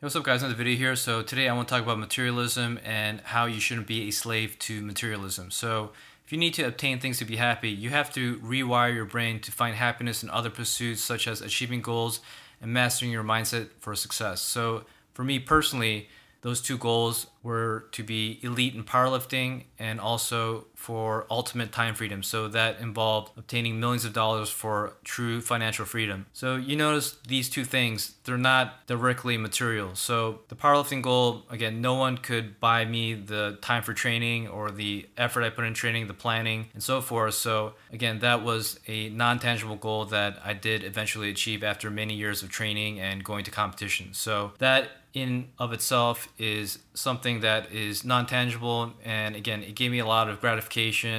Hey, what's up guys, another video here. So today I want to talk about materialism and how you shouldn't be a slave to materialism. So if you need to obtain things to be happy, you have to rewire your brain to find happiness in other pursuits such as achieving goals and mastering your mindset for success. So for me personally, those two goals were to be elite in powerlifting and also for ultimate time freedom. So that involved obtaining millions of dollars for true financial freedom. So you notice these two things, they're not directly material. So the powerlifting goal, again, no one could buy me the time for training or the effort I put in training, the planning, and so forth. So again, that was a non tangible goal that I did eventually achieve after many years of training and going to competition. So that in of itself is something that is non-tangible and again it gave me a lot of gratification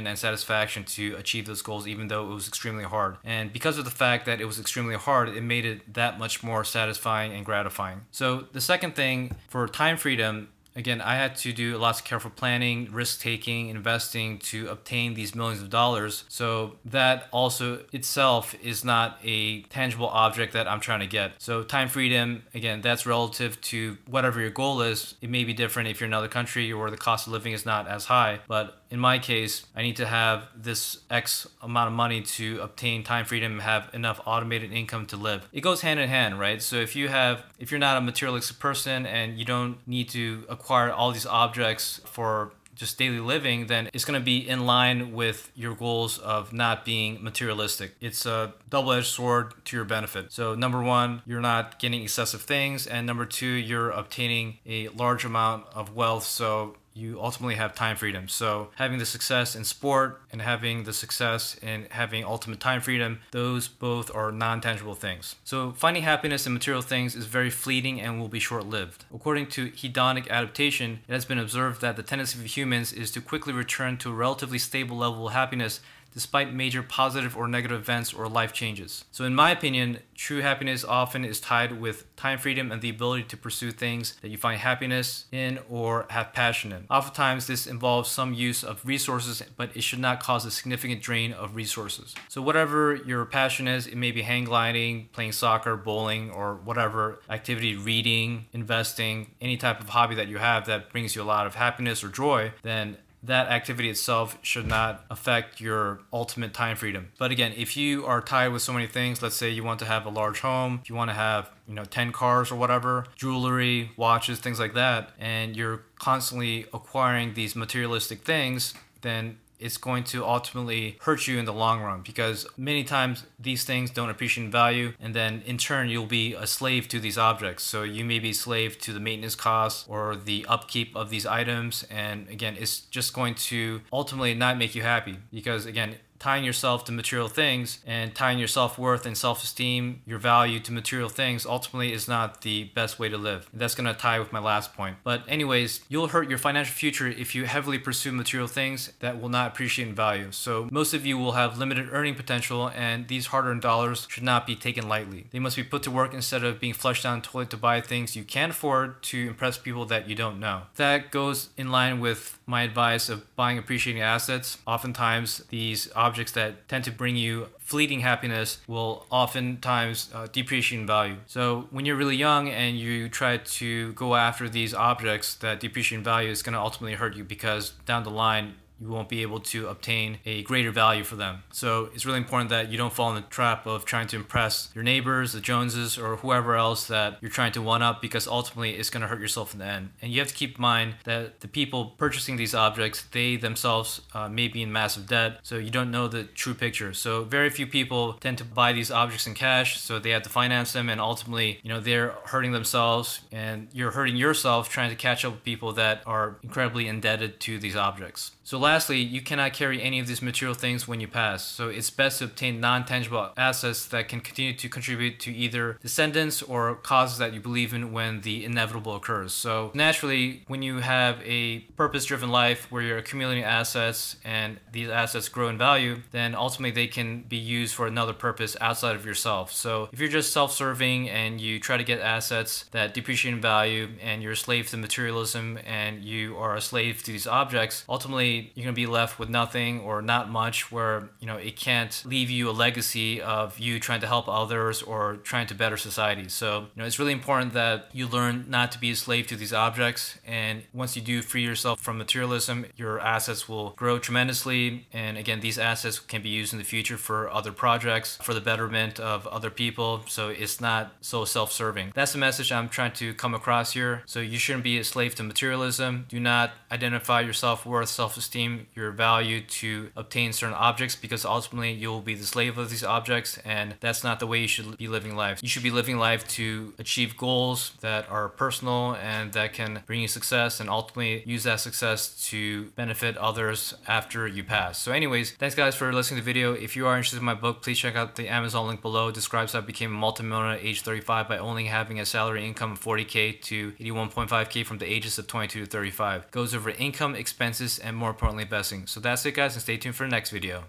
and satisfaction to achieve those goals even though it was extremely hard and because of the fact that it was extremely hard it made it that much more satisfying and gratifying so the second thing for time freedom again, I had to do lots of careful planning, risk taking, investing to obtain these millions of dollars. So that also itself is not a tangible object that I'm trying to get. So time freedom, again, that's relative to whatever your goal is. It may be different if you're in another country or the cost of living is not as high, but in my case, I need to have this X amount of money to obtain time freedom and have enough automated income to live. It goes hand in hand, right? So if you have, if you're not a materialistic person and you don't need to acquire all these objects for just daily living, then it's going to be in line with your goals of not being materialistic. It's a double edged sword to your benefit. So, number one, you're not getting excessive things, and number two, you're obtaining a large amount of wealth. So, you ultimately have time freedom. So having the success in sport and having the success in having ultimate time freedom, those both are non-tangible things. So finding happiness in material things is very fleeting and will be short-lived. According to hedonic adaptation, it has been observed that the tendency of humans is to quickly return to a relatively stable level of happiness despite major positive or negative events or life changes. So in my opinion, true happiness often is tied with time freedom and the ability to pursue things that you find happiness in or have passion in. Oftentimes this involves some use of resources, but it should not cause a significant drain of resources. So whatever your passion is, it may be hang gliding, playing soccer, bowling, or whatever activity, reading, investing, any type of hobby that you have that brings you a lot of happiness or joy, then that activity itself should not affect your ultimate time freedom. But again, if you are tied with so many things, let's say you want to have a large home, you want to have, you know, 10 cars or whatever, jewelry, watches, things like that, and you're constantly acquiring these materialistic things, then it's going to ultimately hurt you in the long run because many times these things don't appreciate in value and then in turn you'll be a slave to these objects. So you may be slave to the maintenance costs or the upkeep of these items. And again it's just going to ultimately not make you happy because again tying yourself to material things and tying your self-worth and self-esteem, your value to material things ultimately is not the best way to live. That's going to tie with my last point. But anyways, you'll hurt your financial future if you heavily pursue material things that will not appreciate in value. So most of you will have limited earning potential and these hard-earned dollars should not be taken lightly. They must be put to work instead of being flushed down the toilet to buy things you can't afford to impress people that you don't know. That goes in line with my advice of buying appreciating assets. Oftentimes these objects that tend to bring you fleeting happiness will oftentimes uh, depreciate in value. So when you're really young and you try to go after these objects that depreciate in value, it's going to ultimately hurt you because down the line you won't be able to obtain a greater value for them. So it's really important that you don't fall in the trap of trying to impress your neighbors, the Joneses, or whoever else that you're trying to one up because ultimately it's going to hurt yourself in the end. And you have to keep in mind that the people purchasing these objects, they themselves uh, may be in massive debt, so you don't know the true picture. So very few people tend to buy these objects in cash, so they have to finance them, and ultimately, you know, they're hurting themselves, and you're hurting yourself trying to catch up with people that are incredibly indebted to these objects. So lastly, you cannot carry any of these material things when you pass. So it's best to obtain non-tangible assets that can continue to contribute to either descendants or causes that you believe in when the inevitable occurs. So naturally, when you have a purpose-driven life where you're accumulating assets and these assets grow in value, then ultimately they can be used for another purpose outside of yourself. So if you're just self-serving and you try to get assets that depreciate in value and you're a slave to materialism and you are a slave to these objects, ultimately you're going to be left with nothing or not much where, you know, it can't leave you a legacy of you trying to help others or trying to better society. So, you know, it's really important that you learn not to be a slave to these objects. And once you do free yourself from materialism, your assets will grow tremendously. And again, these assets can be used in the future for other projects, for the betterment of other people. So it's not so self serving. That's the message I'm trying to come across here. So you shouldn't be a slave to materialism. Do not identify your self worth, self esteem, your value to obtain certain objects because ultimately you'll be the slave of these objects. And that's not the way you should be living life. You should be living life to achieve goals that are personal and that can bring you success and ultimately use that success to benefit others after you pass. So, anyways, thanks guys for listening to the video. If you are interested in my book, please check out the Amazon link below. It describes how I became a multimillionaire at age 35 by only having a salary income of 40k to 81.5k from the ages of 22 to 35. Goes over income, expenses, and more importantly, investing. So that's it, guys, and stay tuned for the next video.